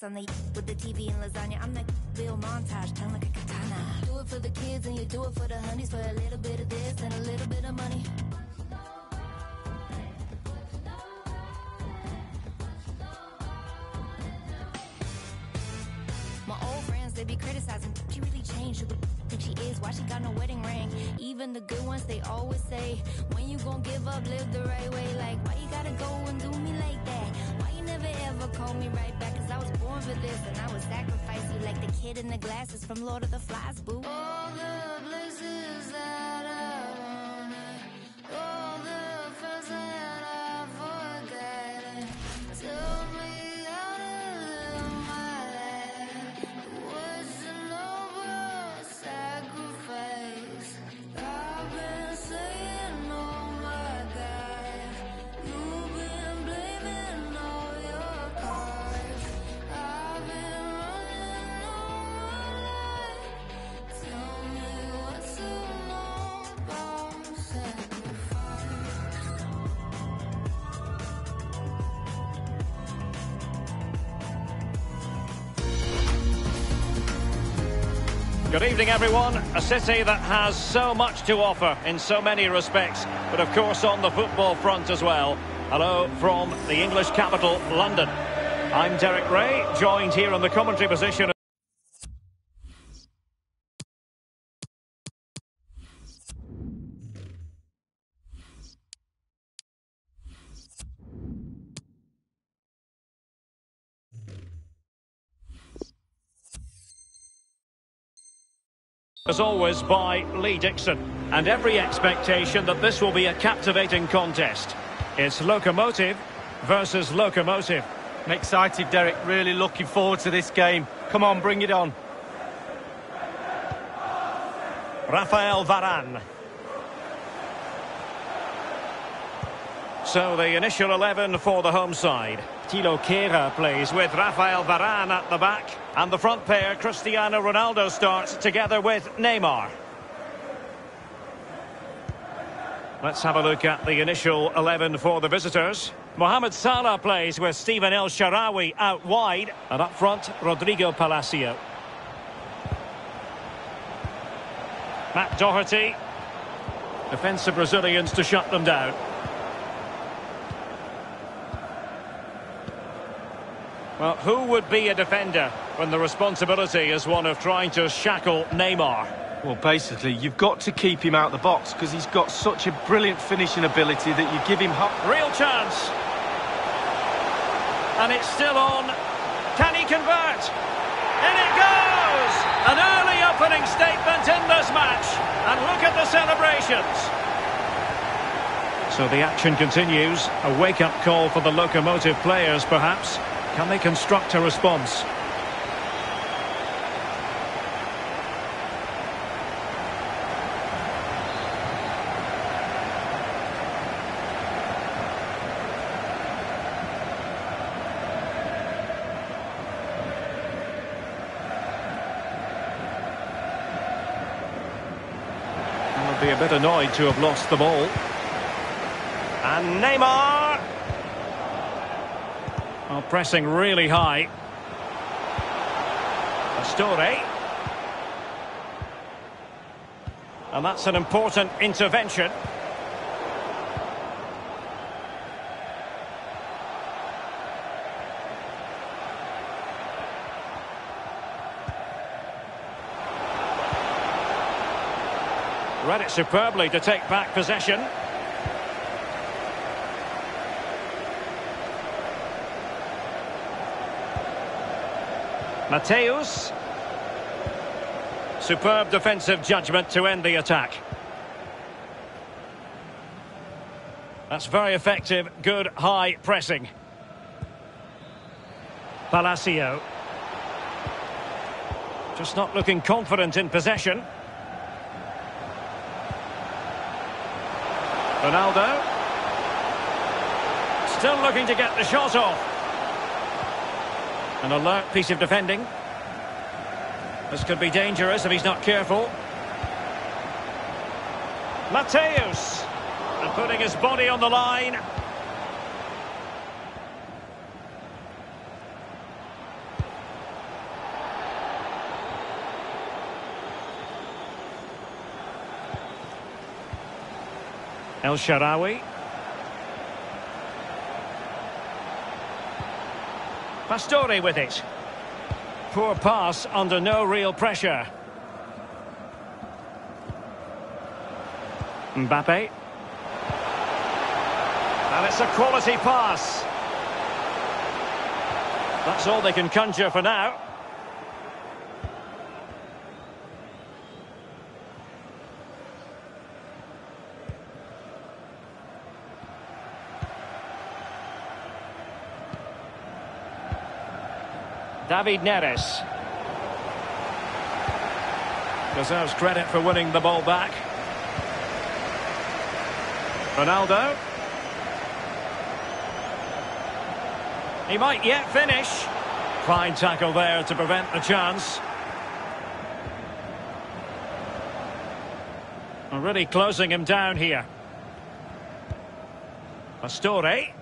cats on the with the TV and lasagna. I'm that Bill montage, tongue like a katana. Do it for the kids and you do it for the honeys for a little bit of this and a little bit of money. My old friends, they be criticizing. She really changed. Is? Why she got no wedding ring? Even the good ones, they always say, When you gon' give up, live the right way. Like, why you gotta go and do me like that? Why you never ever call me right back? Cause I was born for this and I would sacrifice you like the kid in the glasses from Lord of the Flies, boo. Good evening, everyone. A city that has so much to offer in so many respects, but of course on the football front as well. Hello from the English capital, London. I'm Derek Rae, joined here on the commentary position. As always, by Lee Dixon. And every expectation that this will be a captivating contest. It's Locomotive versus Locomotive. I'm excited, Derek. Really looking forward to this game. Come on, bring it on. Rafael Varane. So the initial 11 for the home side. Thilo Kehrer plays with Rafael Varane at the back. And the front pair, Cristiano Ronaldo starts together with Neymar. Let's have a look at the initial 11 for the visitors. Mohamed Salah plays with Stephen El Shaarawy out wide. And up front, Rodrigo Palacio. Matt Doherty. Defensive Brazilians to shut them down. Well, who would be a defender when the responsibility is one of trying to shackle Neymar? Well, basically, you've got to keep him out the box because he's got such a brilliant finishing ability that you give him... Real chance. And it's still on. Can he convert? In it goes! An early opening statement in this match. And look at the celebrations. So the action continues. A wake-up call for the locomotive players, perhaps. Can they construct a response? Be a bit annoyed to have lost the ball. And Neymar! Well, pressing really high. Pastore. And that's an important intervention. Read it superbly to take back possession. Mateus. Superb defensive judgment to end the attack. That's very effective, good high pressing. Palacio. Just not looking confident in possession. Ronaldo. Still looking to get the shot off. An alert piece of defending. This could be dangerous if he's not careful. Mateus. And putting his body on the line. El Shaarawy. Pastore with it. Poor pass under no real pressure. Mbappe. And it's a quality pass. That's all they can conjure for now. David Neres. Deserves credit for winning the ball back. Ronaldo. He might yet finish. Fine tackle there to prevent the chance. Really closing him down here. Pastore.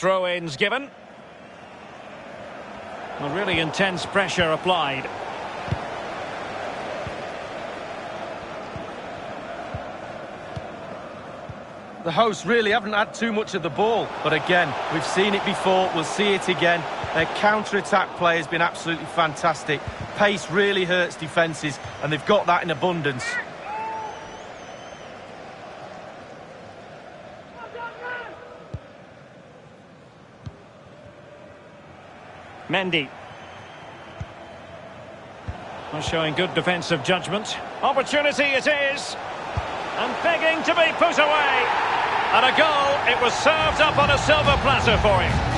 Throw-ins given. A really intense pressure applied. The hosts really haven't had too much of the ball, but again, we've seen it before, we'll see it again. Their counter-attack play has been absolutely fantastic. Pace really hurts defences, and they've got that in abundance. Mendy. Well, showing good defensive judgment. Opportunity it is. And begging to be put away. And a goal. It was served up on a silver platter for him.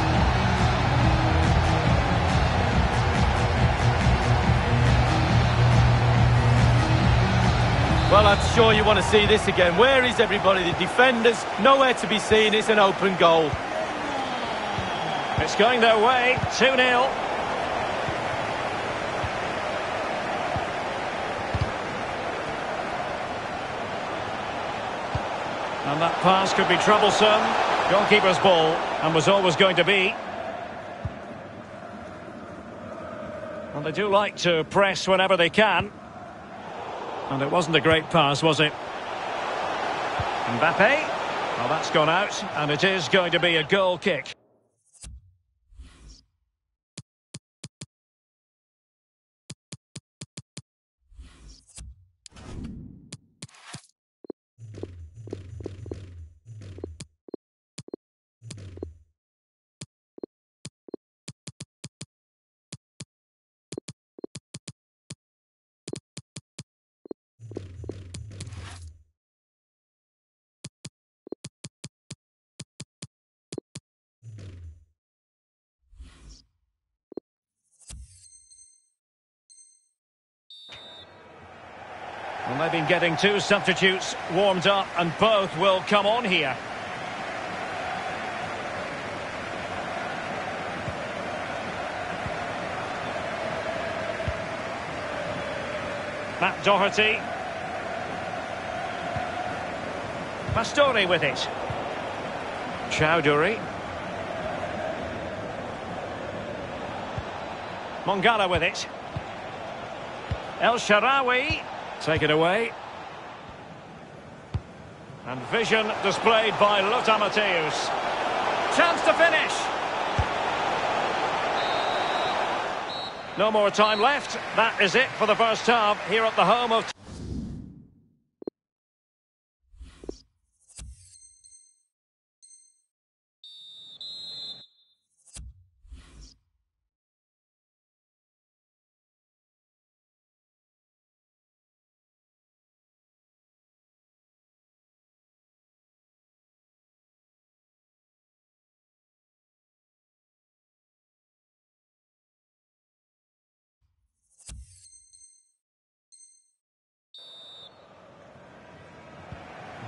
Well, I'm sure you want to see this again. Where is everybody? The defenders, nowhere to be seen. It's an open goal. It's going their way, 2-0. And that pass could be troublesome. Goalkeeper's ball, and was always going to be. And they do like to press whenever they can. And it wasn't a great pass, was it? Mbappe. Well, that's gone out, and it is going to be a goal kick. They've been getting two substitutes warmed up, and both will come on here. Matt Doherty. Pastore with it. Choudhury. Mangala with it. El Shaarawy. Take it away. And vision displayed by Lothar Matthäus. Chance to finish. No more time left. That is it for the first half here at the home of...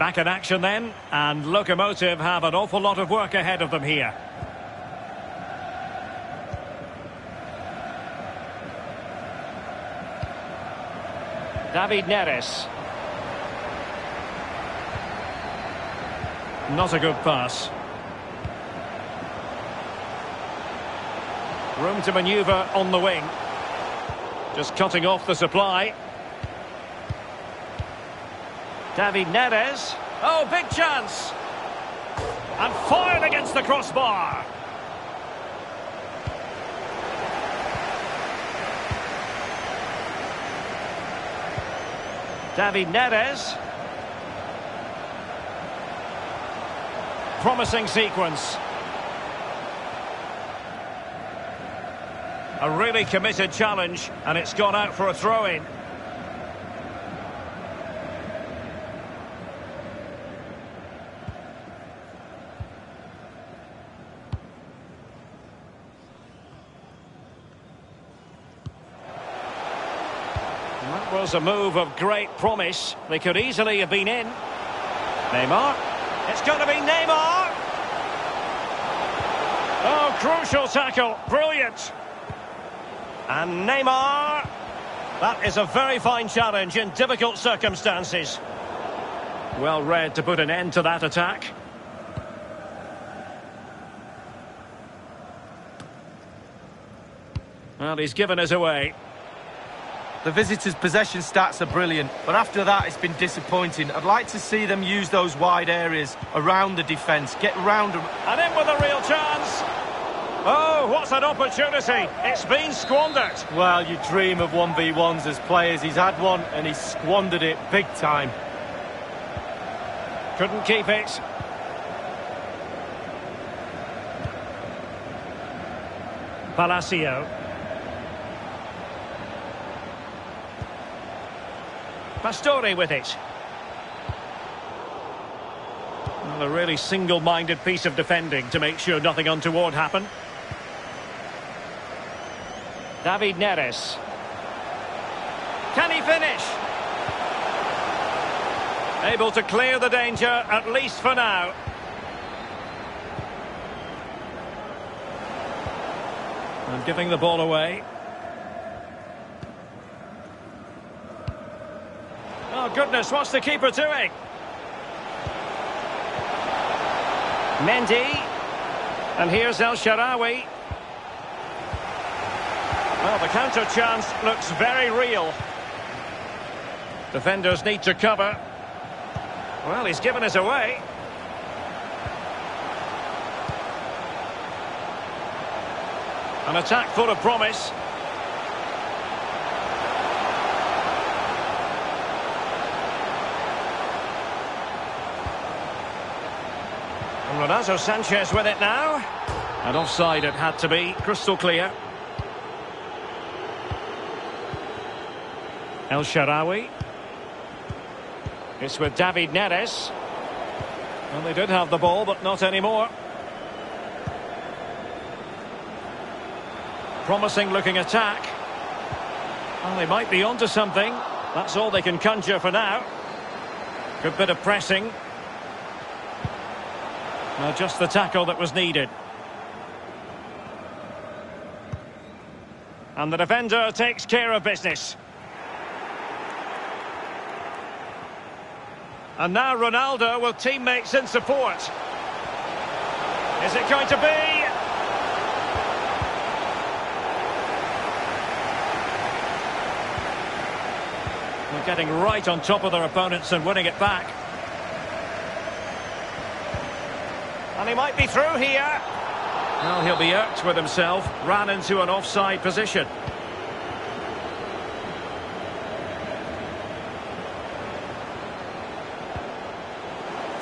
Back in action then, and Locomotive have an awful lot of work ahead of them here. David Neres. Not a good pass. Room to manoeuvre on the wing. Just cutting off the supply. David Neres. Oh, big chance. And fired against the crossbar. David Neres. Promising sequence. A really committed challenge, and it's gone out for a throw-in. That a move of great promise. They could easily have been in. Neymar. It's going to be Neymar. Oh, crucial tackle. Brilliant. And Neymar. That is a very fine challenge in difficult circumstances. Well read to put an end to that attack. Well, he's given us away. The visitors' possession stats are brilliant, but after that it's been disappointing. I'd like to see them use those wide areas around the defence, get round them. And in with a real chance. Oh, what's an opportunity. It's been squandered. Well, you dream of 1v1s as players. He's had one and he's squandered it big time. Couldn't keep it. Palacio. Pastore with it. Well, a really single-minded piece of defending to make sure nothing untoward happened. David Neres. Can he finish? Able to clear the danger, at least for now. And giving the ball away. Goodness, what's the keeper doing? Mendy. And here's El Shaarawy. Well, the counter chance looks very real. Defenders need to cover. Well, he's given us away. An attack full of promise. And Renato Sanches with it now. And offside it had to be, crystal clear. El Shaarawy. It's with David Neres. Well, they did have the ball, but not anymore. Promising looking attack. Well, they might be onto something. That's all they can conjure for now. Good bit of pressing. Just the tackle that was needed. And the defender takes care of business. And now Ronaldo with teammates in support. Is it going to be? They're getting right on top of their opponents and winning it back. And he might be through here. Well, he'll be irked with himself. Ran into an offside position.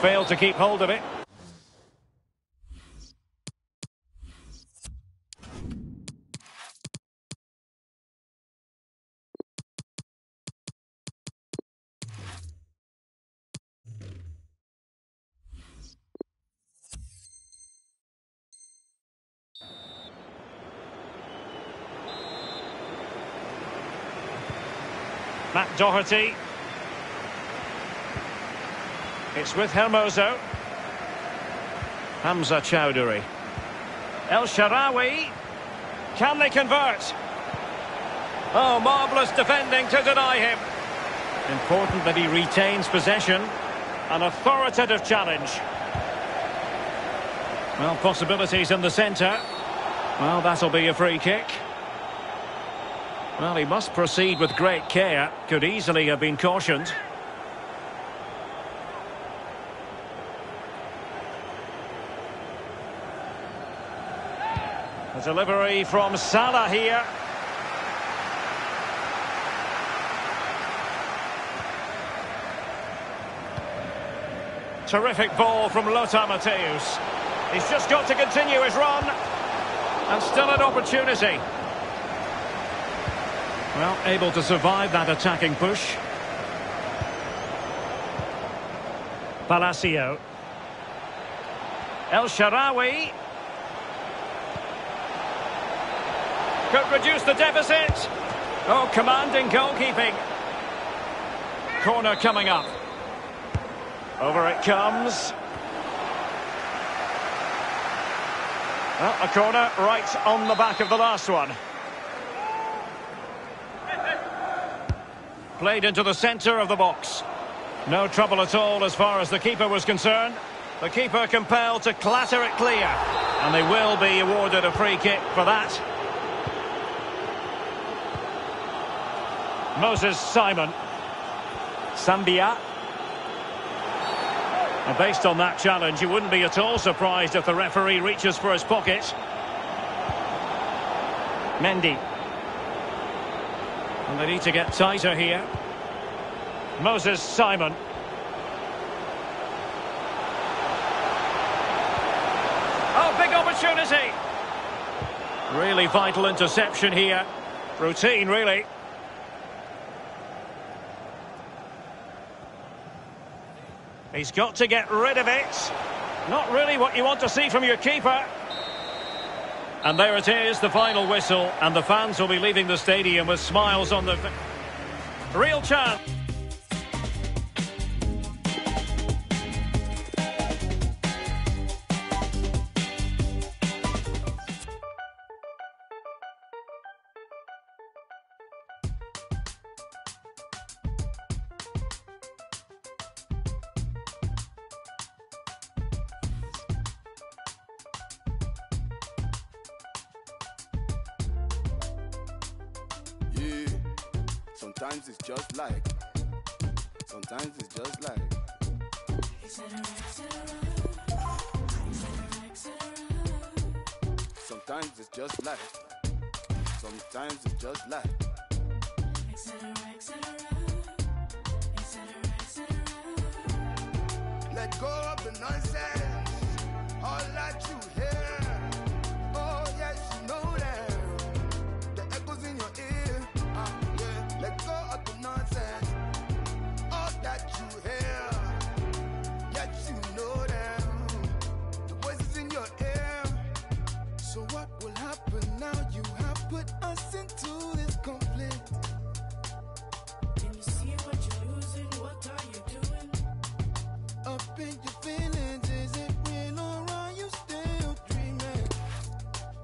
Failed to keep hold of it. It's with Hermoso. Hamza Choudhury. El Shaarawy. Can they convert? Oh, marvellous defending to deny him. Important that he retains possession. An authoritative challenge. Well, possibilities in the centre. Well, that'll be a free kick. Well, he must proceed with great care. Could easily have been cautioned. A delivery from Salah here. Terrific ball from Lothar Matthäus. He's just got to continue his run. And still an opportunity. Well, able to survive that attacking push. Palacio. El Shaarawy. Could reduce the deficit. Oh, commanding goalkeeping. Corner coming up. Over it comes. Well, a corner right on the back of the last one. Played into the centre of the box. No trouble at all as far as the keeper was concerned. The keeper compelled to clatter it clear. And they will be awarded a free kick for that. Moses Simon. Sambia. And based on that challenge, you wouldn't be at all surprised if the referee reaches for his pocket. Mendy. And they need to get tighter here. Moses Simon. Oh, big opportunity. Really vital interception here. Routine, really. He's got to get rid of it. Not really what you want to see from your keeper. And there it is, the final whistle. And the fans will be leaving the stadium with smiles on the... Real chance. Yeah, sometimes it's just like, sometimes it's just like. Sometimes it's just like, sometimes it's just like. Let go of the nonsense,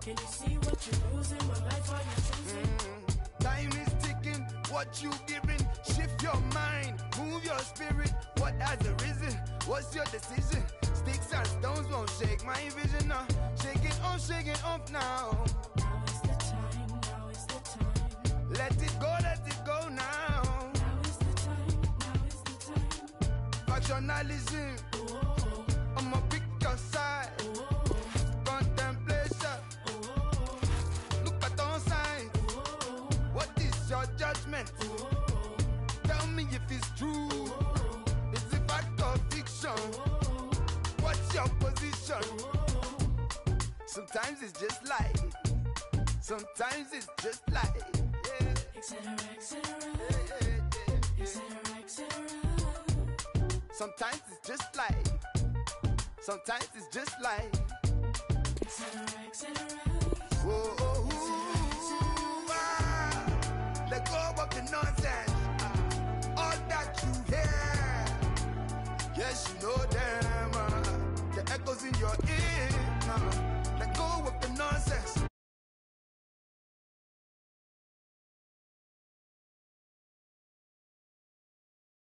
Can you see what you're losing? What life are you choosing? Mm-hmm. Time is ticking, what you giving? Shift your mind, move your spirit. What has arisen? What's your decision? Sticks and stones won't shake my vision now. Shake it off, shake it off now. Now is the time. Now is the time. Let it go, let it go now. Now is the time. Now is the time. Factionalism, if it's true. It's a fact or fiction. What's your position? Sometimes it's just like, Sometimes it's just like, Yeah. Etc. Etc. Sometimes it's just like, Sometimes it's just like, Etc. Etc. Whoa, oh. Let go of the nonsense. so damn hard. The echoes in your ear now. Let go of the nonsense.